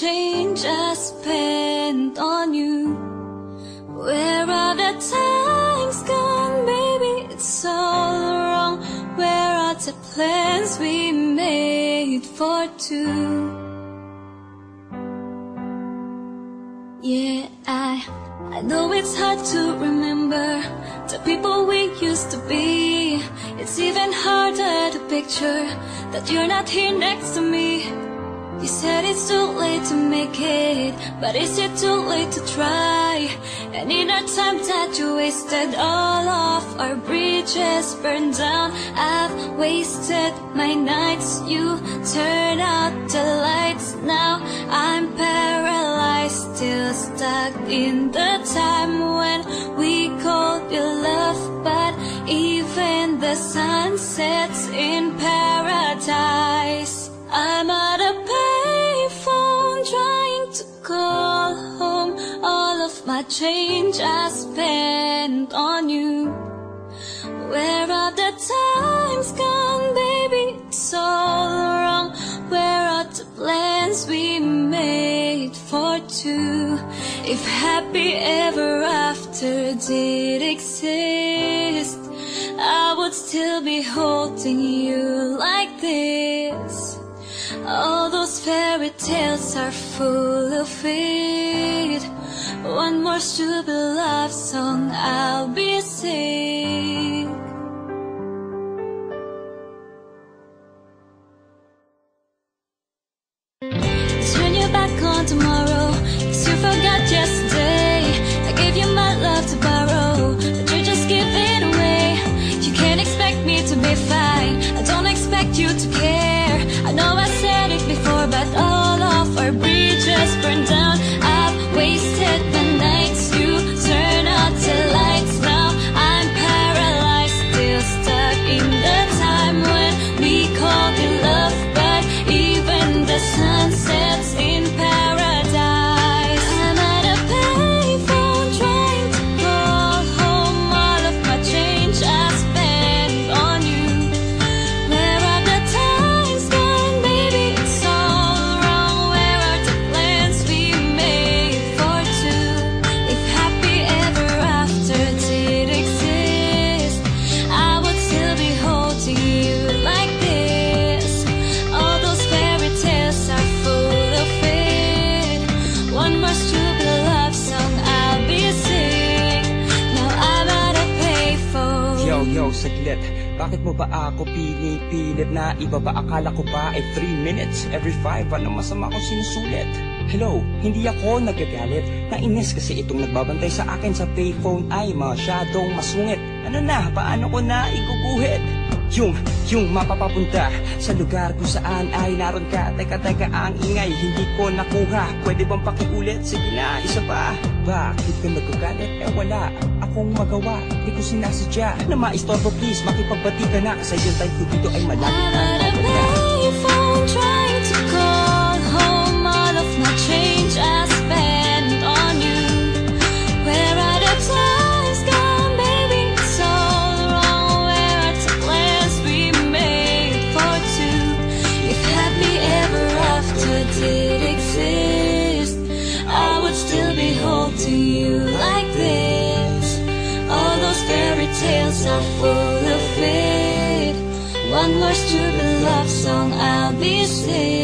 change I spent on you. Where are the times gone, baby? It's all wrong. Where are the plans we made for two? I know it's hard to remember the people we used to be. It's even harder to picture that you're not here next to me. You said it's too late to make it, but is it too late to try? And in our time that you wasted, all of our bridges burned down. I've wasted my nights, you turn out the lights. Now in the time when we called you love. But even the sun sets in paradise. I'm at a payphone trying to call home. All of my change I spent on you. Where are the times gone, baby? It's all wrong. Where are the plans we made for two? If happy ever after did exist, I would still be holding you like this. All those fairy tales are full of it. One more stupid love song, I'll be sick. Yo, saglit. Bakit mo ba ako pinipilit na iba ba akala ko ba ay 3 minutes every 5 Ano masama kong sinusulit. Hello, hindi ako nagagalit. Nainis kasi itong nagbabantay sa akin sa payphone ay masyadong masungit. Ano na, paano ko na iguguhit? Yung, yung mapapapunta sa lugar kung saan ay naroon ka. Teka, teka, ang ingay, hindi ko nakuha. Pwede bang pakiulit? Sige na, isa pa. Bakit ka nagkagalit? Eh wala akong magawa. Di ko sinasadya na maistorbo. Please Makipagbati ka na. Kasi yung time ko dito ay malapit I'm na at a mawala payphone trying full of it. One more stupid love song, I'll be safe.